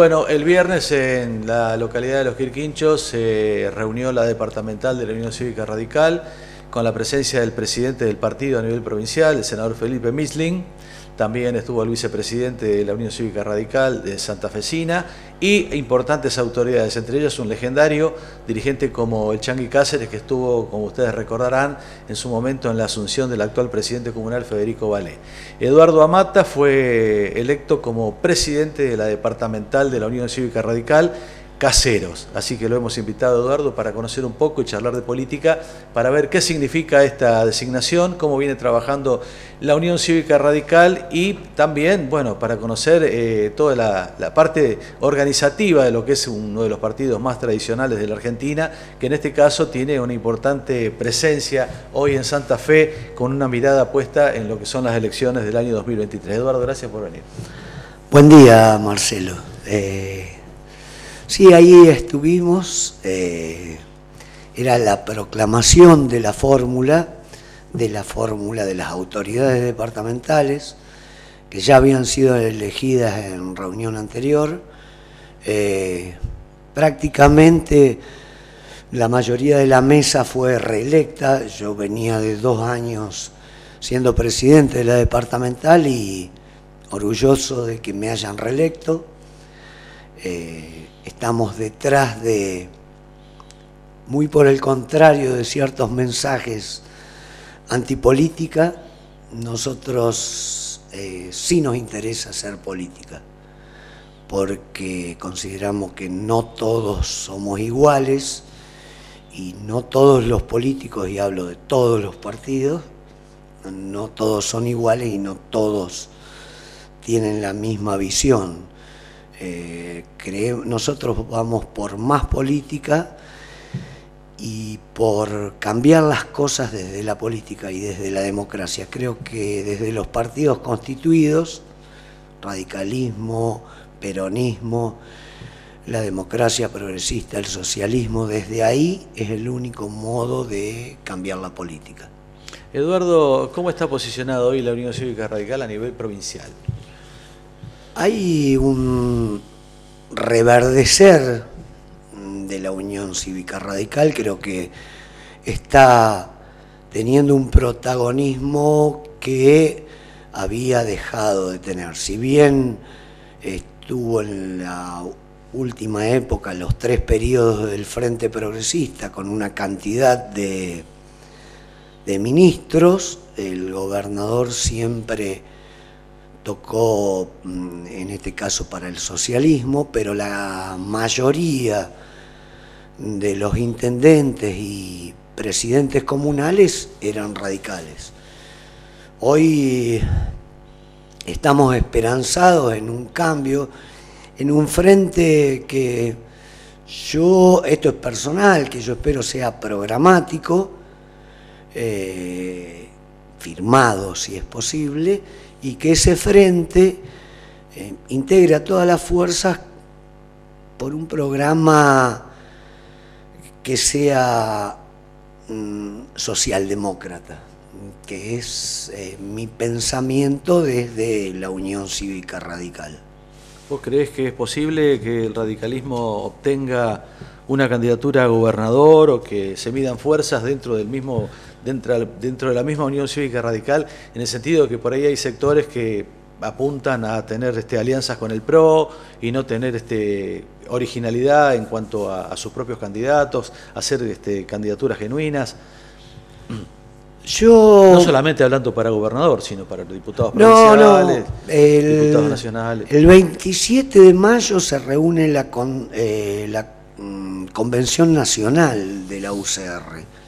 Bueno, el viernes en la localidad de Los Quirquinchos se reunió la departamental de la Unión Cívica Radical con la presencia del presidente del partido a nivel provincial, el senador Felipe Misling, también estuvo el vicepresidente de la Unión Cívica Radical de Santa Fecina y importantes autoridades, entre ellas un legendario dirigente como el Changui Cáceres, que estuvo, como ustedes recordarán, en su momento en la asunción del actual presidente comunal Federico Valé. Eduardo Amata fue electo como presidente de la departamental de la Unión Cívica Radical caseros. Así que lo hemos invitado a Eduardo para conocer un poco y charlar de política, para ver qué significa esta designación, cómo viene trabajando la Unión Cívica Radical y también, bueno, para conocer eh, toda la, parte organizativa de lo que es uno de los partidos más tradicionales de la Argentina, que en este caso tiene una importante presencia hoy en Santa Fe con una mirada puesta en lo que son las elecciones del año 2023. Eduardo, gracias por venir. Buen día, Marcelo. Eh, Sí, ahí estuvimos. Eh, era la proclamación de la fórmula, de la fórmula de las autoridades departamentales, que ya habían sido elegidas en reunión anterior. Eh, prácticamente la mayoría de la mesa fue reelecta. Yo venía de dos años siendo presidente de la departamental y orgulloso de que me hayan reelecto. Eh, estamos detrás de, muy por el contrario de ciertos mensajes antipolítica, nosotros eh, sí nos interesa hacer política, porque consideramos que no todos somos iguales y no todos los políticos, y hablo de todos los partidos, no todos son iguales y no todos tienen la misma visión. Eh, nosotros vamos por más política y por cambiar las cosas desde la política y desde la democracia. Creo que desde los partidos constituidos, radicalismo, peronismo, la democracia progresista, el socialismo, desde ahí es el único modo de cambiar la política. Eduardo, ¿cómo está posicionado hoy la Unión Cívica Radical a nivel provincial? Hay un reverdecer de la Unión Cívica Radical, creo que está teniendo un protagonismo que había dejado de tener. Si bien estuvo en la última época, los tres periodos del Frente Progresista, con una cantidad de, de ministros, el gobernador siempre tocó mm, en este caso para el socialismo, pero la mayoría de los intendentes y presidentes comunales eran radicales. Hoy estamos esperanzados en un cambio, en un frente que yo, esto es personal, que yo espero sea programático, eh, firmado si es posible, y que ese frente eh, integre a todas las fuerzas por un programa que sea mm, socialdemócrata, que es eh, mi pensamiento desde la Unión Cívica Radical. ¿Vos crees que es posible que el radicalismo obtenga una candidatura a gobernador o que se midan fuerzas dentro del mismo dentro, dentro de la misma Unión Cívica Radical, en el sentido que por ahí hay sectores que apuntan a tener este, alianzas con el PRO y no tener este, originalidad en cuanto a, sus propios candidatos, hacer este, candidaturas genuinas. Yo... No solamente hablando para gobernador, sino para los diputados provinciales, el, diputados nacionales. El 27 de mayo se reúne la, eh, la mm, Convención Nacional de la UCR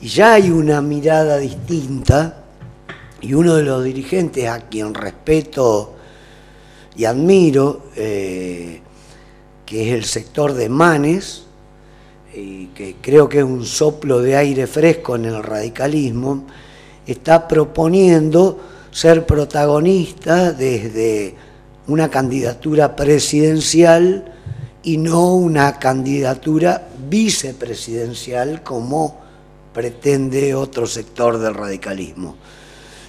y ya hay una mirada distinta y uno de los dirigentes a quien respeto y admiro, eh, que es el sector de Manes, y que creo que es un soplo de aire fresco en el radicalismo, está proponiendo ser protagonista desde una candidatura presidencial y no una candidatura vicepresidencial como pretende otro sector del radicalismo.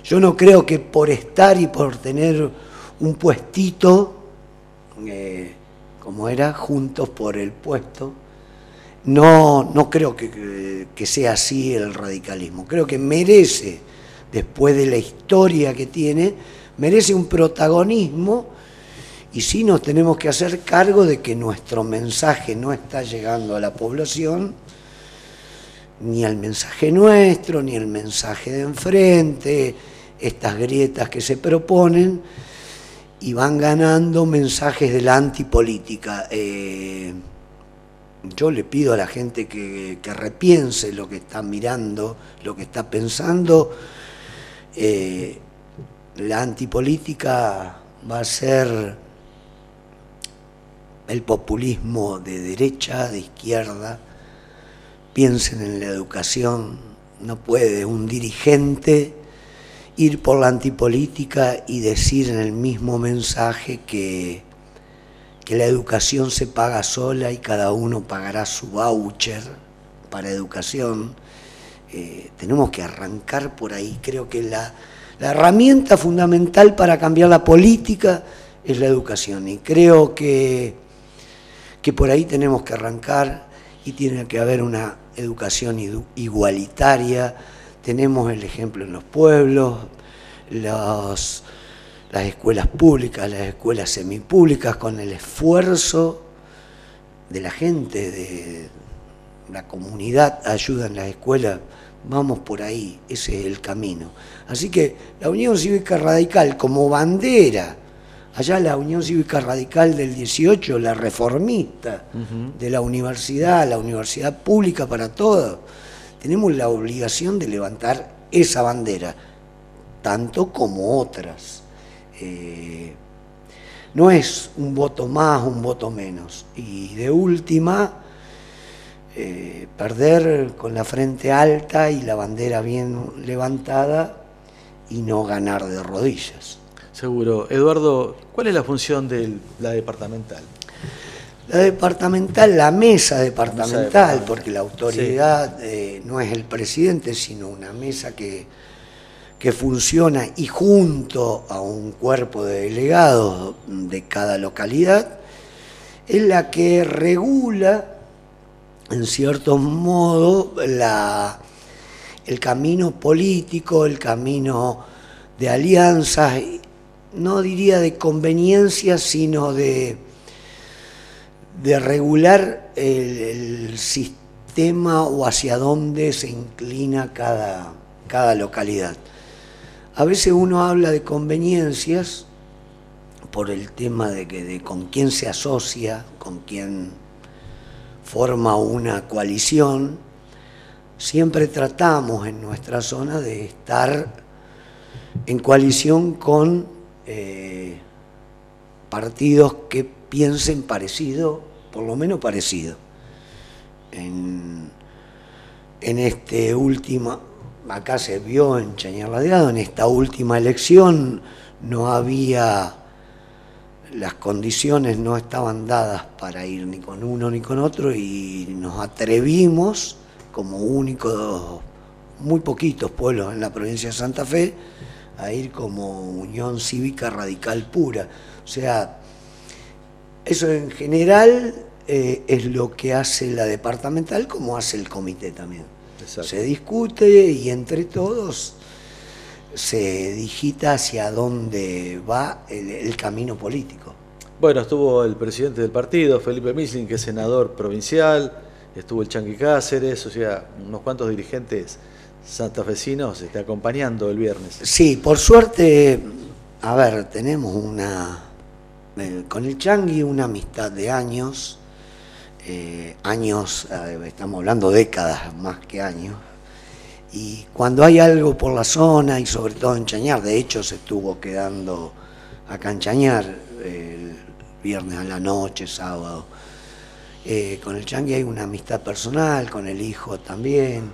Yo no creo que por estar y por tener un puestito eh, como era, juntos por el puesto. No, no creo que, que sea así el radicalismo. Creo que merece, después de la historia que tiene, merece un protagonismo y sí nos tenemos que hacer cargo de que nuestro mensaje no está llegando a la población, ni al mensaje nuestro, ni al mensaje de enfrente, estas grietas que se proponen, y van ganando mensajes de la antipolítica. Eh, yo le pido a la gente que, repiense lo que está mirando, lo que está pensando. Eh, la antipolítica va a ser el populismo de derecha, de izquierda, piensen en la educación, no puede un dirigente ir por la antipolítica y decir en el mismo mensaje que, que la educación se paga sola y cada uno pagará su voucher para educación. Eh, tenemos que arrancar por ahí. Creo que la, la herramienta fundamental para cambiar la política es la educación y creo que que por ahí tenemos que arrancar y tiene que haber una educación igualitaria. Tenemos el ejemplo en los pueblos, las escuelas públicas, las escuelas semipúblicas, con el esfuerzo de la gente, de la comunidad, ayuda en las escuelas. Vamos por ahí, ese es el camino. Así que la Unión Cívica Radical como bandera, Allá la Unión Cívica Radical del 18, la reformista de la universidad, la universidad pública para todos, tenemos la obligación de levantar esa bandera, tanto como otras. Eh, no es un voto más, un voto menos. Y de última, eh, perder con la frente alta y la bandera bien levantada y no ganar de rodillas. Seguro. Eduardo, ¿cuál es la función de la departamental? La departamental, la mesa departamental, porque la autoridad eh, no es el presidente, sino una mesa que, que funciona y junto a un cuerpo de delegados de cada localidad, es la que regula, en cierto modo, la, el camino político, el camino de alianzas no diría de conveniencia, sino de, de regular el, sistema o hacia dónde se inclina cada, cada localidad. A veces uno habla de conveniencias por el tema de, que, de con quién se asocia, con quién forma una coalición. Siempre tratamos en nuestra zona de estar en coalición con eh, partidos que piensen parecido, por lo menos parecido. En, este último, acá se vio en Chañar en esta última elección no había, las condiciones no estaban dadas para ir ni con uno ni con otro y nos atrevimos como únicos, muy poquitos pueblos en la provincia de Santa Fe, a ir como Unión Cívica Radical Pura. O sea, eso en general eh, es lo que hace la departamental como hace el comité también. Se discute y entre todos se digita hacia dónde va el, camino político. Bueno, estuvo el presidente del partido, Felipe Misling, que es senador provincial, estuvo el Chanqui Cáceres, o sea, unos cuantos dirigentes santafesinos está acompañando el viernes. Sí, por suerte, a ver, tenemos una, eh, con el Changui una amistad de años, eh, años, eh, estamos hablando décadas más que años, y cuando hay algo por la zona y sobre todo en Chañar, de hecho se estuvo quedando acá en Chañar el viernes a la noche, sábado, con el Changui hay una amistad personal, con el hijo también,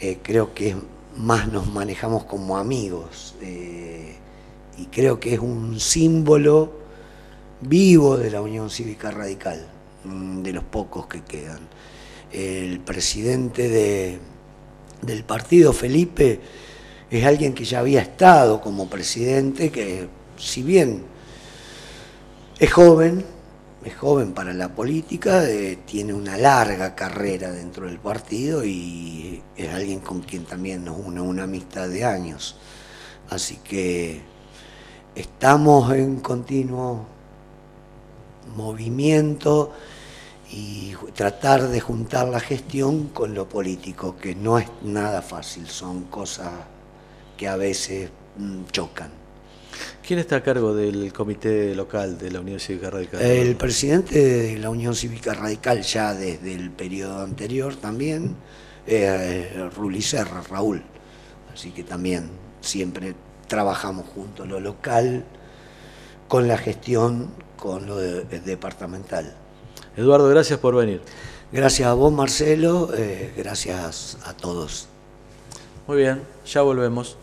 eh, creo que más nos manejamos como amigos eh, y creo que es un símbolo vivo de la Unión Cívica Radical, mm, de los pocos que quedan. El presidente del partido, Felipe, es alguien que ya había estado como presidente, que si bien Es joven, es joven para la política, eh, tiene una larga carrera dentro del partido y es alguien con quien también nos une una amistad de años. Así que estamos en continuo movimiento y tratar de juntar la gestión con lo político, que no es nada fácil, son cosas que a veces mm, chocan. ¿Quién está a cargo del comité local de la Unión Cívica Radical? El presidente de la Unión Cívica Radical ya desde el periodo anterior también, eh, Ruli Serra, Raúl. Así que también siempre trabajamos juntos lo local con la gestión, con lo departamental. Eduardo, gracias por venir. Gracias a vos, Marcelo, eh, gracias a todos. Muy bien, ya volvemos.